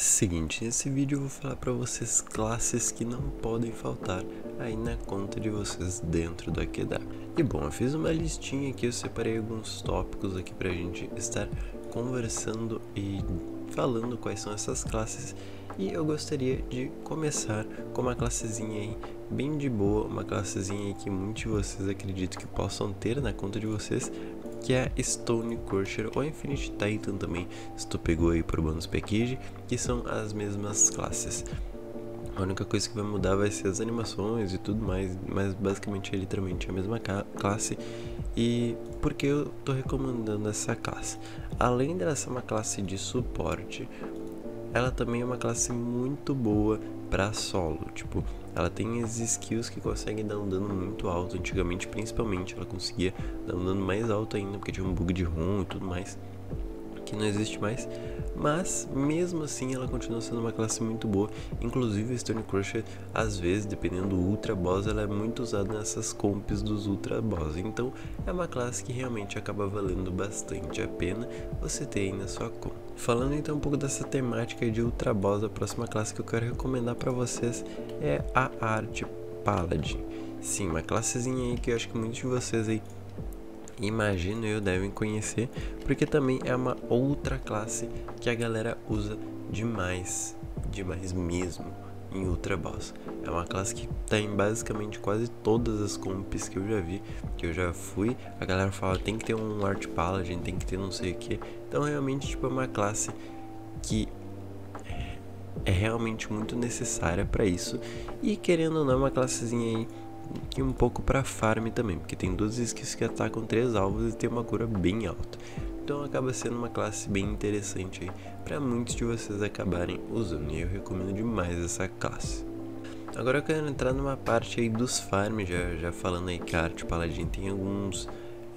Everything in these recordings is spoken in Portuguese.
gente, nesse vídeo eu vou falar para vocês classes que não podem faltar aí na conta de vocês dentro do AQW. E bom, eu fiz uma listinha aqui, eu separei alguns tópicos aqui pra gente estar conversando e falando quais são essas classes e eu gostaria de começar com uma classezinha aí bem de boa, uma classezinha aí que muitos de vocês acreditam que possam ter na conta de vocês, que é Stone Crusher ou Infinite Titan também, se tu pegou aí por bônus package, que são as mesmas classes. A única coisa que vai mudar vai ser as animações e tudo mais, mas basicamente é literalmente a mesma classe. E por que eu tô recomendando essa classe? Além dela ser uma classe de suporte, ela também é uma classe muito boa para solo. Tipo, ela tem as skills que conseguem dar um dano muito alto. Antigamente, principalmente, ela conseguia dar um dano mais alto ainda, porque tinha um bug de ROM e tudo mais, que não existe mais. Mas, mesmo assim, ela continua sendo uma classe muito boa. Inclusive, Stone Crusher, às vezes, dependendo do Ultra Boss, ela é muito usada nessas comps dos Ultra Boss. Então, é uma classe que realmente acaba valendo bastante a pena você ter aí na sua conta. Falando então um pouco dessa temática de Ultra Boss, a próxima classe que eu quero recomendar para vocês é a Arte Paladin. Sim, uma classezinha aí que eu acho que muitos de vocês aí imagino eu devem conhecer, porque também é uma outra classe que a galera usa demais, demais mesmo em Ultra Boss. É uma classe que tem basicamente quase todas as comps que eu já vi, que eu já fui. A galera fala tem que ter um Art Paladin, tem que ter não sei o que. Então realmente tipo é uma classe que é realmente muito necessária para isso. E querendo ou não, é uma classezinha aí que um pouco para farm também, porque tem duas skills que atacam três alvos e tem uma cura bem alta. Então acaba sendo uma classe bem interessante aí para muitos de vocês acabarem usando e eu recomendo demais essa classe. Agora eu quero entrar numa parte aí dos farms, já, já falando aí que a arte paladin tem alguns,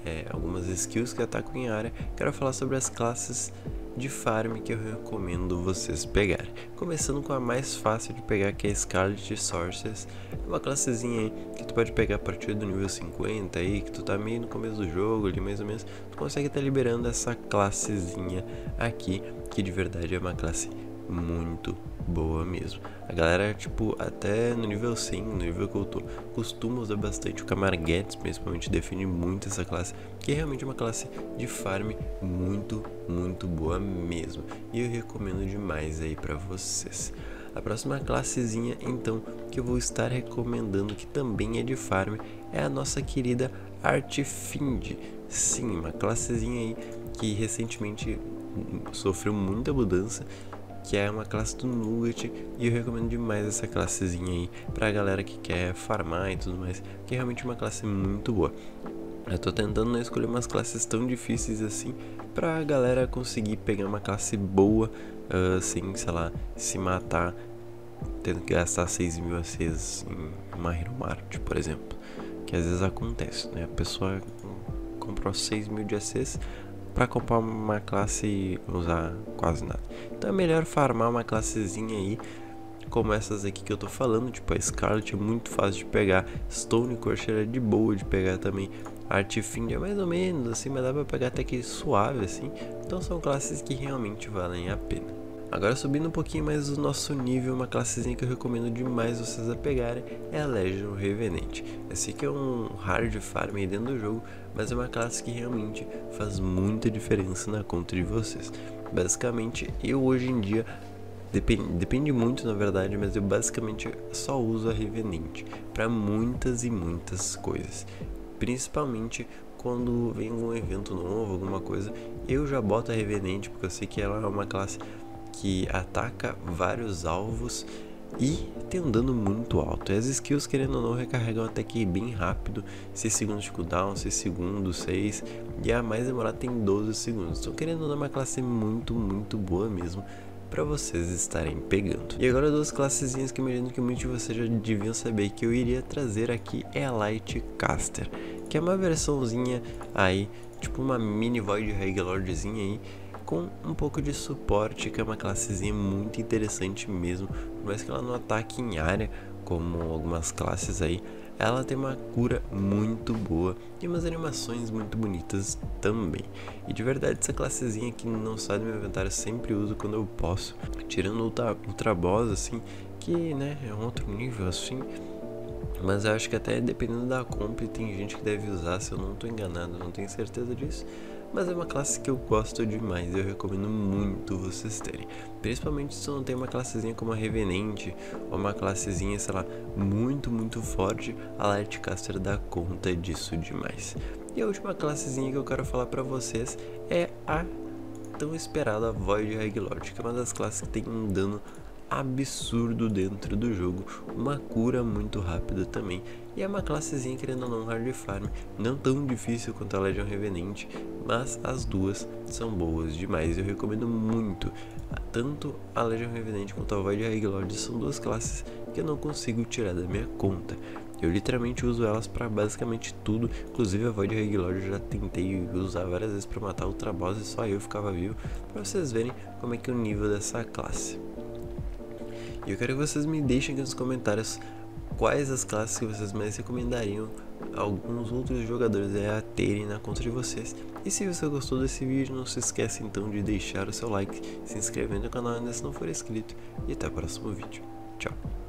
é, algumas skills que atacam em área. Quero falar sobre as classes de farm que eu recomendo vocês pegarem. Começando com a mais fácil de pegar, que é Scarlet Sources. É uma classezinha que tu pode pegar a partir do nível 50 aí, que tu tá meio no começo do jogo ali mais ou menos. Tu consegue estar tá liberando essa classezinha aqui, que de verdade é uma classe muito boa mesmo. A galera, tipo, até no nível 100, no nível que eu tô, costuma usar bastante o Camarguetes, principalmente define muito essa classe, que é realmente uma classe de farm muito, muito boa mesmo. E eu recomendo demais aí para vocês. A próxima classezinha, então, que eu vou estar recomendando, que também é de farm, é a nossa querida Artfind. Sim, uma classezinha aí que recentemente sofreu muita mudança que é uma classe do Nugget e eu recomendo demais essa classezinha aí pra galera que quer farmar e tudo mais, que é realmente uma classe muito boa. Eu tô tentando não escolher umas classes tão difíceis assim pra galera conseguir pegar uma classe boa uh, sem, sei lá, se matar tendo que gastar 6 mil ACs em uma Hero Mart, por exemplo. Que às vezes acontece, né? A pessoa comprou 6 mil de ACs, para comprar uma classe e usar quase nada. Então é melhor farmar uma classezinha aí, como essas aqui que eu tô falando, tipo a Scarlet é muito fácil de pegar, Stone Crusher é de boa de pegar também, Artifind é mais ou menos assim, mas dá pra pegar até que suave assim, então são classes que realmente valem a pena. Agora subindo um pouquinho mais o nosso nível, uma classezinha que eu recomendo demais vocês a pegarem é a Legion Revenant. Eu sei que é um hard farm aí dentro do jogo, mas é uma classe que realmente faz muita diferença na conta de vocês. Basicamente, eu hoje em dia Depende, depende muito na verdade, mas eu basicamente só uso a Revenant para muitas e muitas coisas. Principalmente quando vem algum evento novo, alguma coisa, eu já boto a Revenant porque eu sei que ela é uma classe que ataca vários alvos e tem um dano muito alto. E as skills, querendo ou não, recarregam até que bem rápido, 6 segundos de cooldown, 6 segundos, 6, e a mais demorada tem 12 segundos. Então, querendo ou não, é uma classe muito, muito boa mesmo para vocês estarem pegando. E agora duas classezinhas que imagino que muitos de vocês já deviam saber que eu iria trazer aqui é a Light Caster, que é uma versãozinha aí, tipo uma mini Void Reglordzinha aí, com um pouco de suporte, que é uma classezinha muito interessante mesmo, por mais que ela não ataque em área, como algumas classes aí, ela tem uma cura muito boa e umas animações muito bonitas também. E de verdade, essa classezinha que não sai do meu inventário, sempre uso quando eu posso. Tirando o Ultra, Ultra Boss, assim, que né, é um outro nível assim. Mas eu acho que até dependendo da comp tem gente que deve usar, se eu não estou enganado, não tenho certeza disso. Mas é uma classe que eu gosto demais eu recomendo muito vocês terem. Principalmente se não tem uma classezinha como a Revenente ou uma classezinha, sei lá, muito, muito forte, a Lightcaster dá conta disso demais. E a última classezinha que eu quero falar para vocês é a tão esperada Void Reglord, que é uma das classes que tem um dano absurdo dentro do jogo, uma cura muito rápida também, e é uma classezinha querendo ou não hard farm, não tão difícil quanto a Legion Revenant, mas as duas são boas demais, eu recomendo muito, tanto a Legion Revenant quanto a Void High Lord são duas classes que eu não consigo tirar da minha conta, eu literalmente uso elas para basicamente tudo, inclusive a Void High Lord eu já tentei usar várias vezes para matar Ultra Boss e só eu ficava vivo, para vocês verem como é que é o nível dessa classe. E eu quero que vocês me deixem aqui nos comentários quais as classes que vocês mais recomendariam alguns outros jogadores a terem na conta de vocês. E se você gostou desse vídeo, não se esqueça então de deixar o seu like, se inscrever no canal ainda se não for inscrito e até o próximo vídeo. Tchau!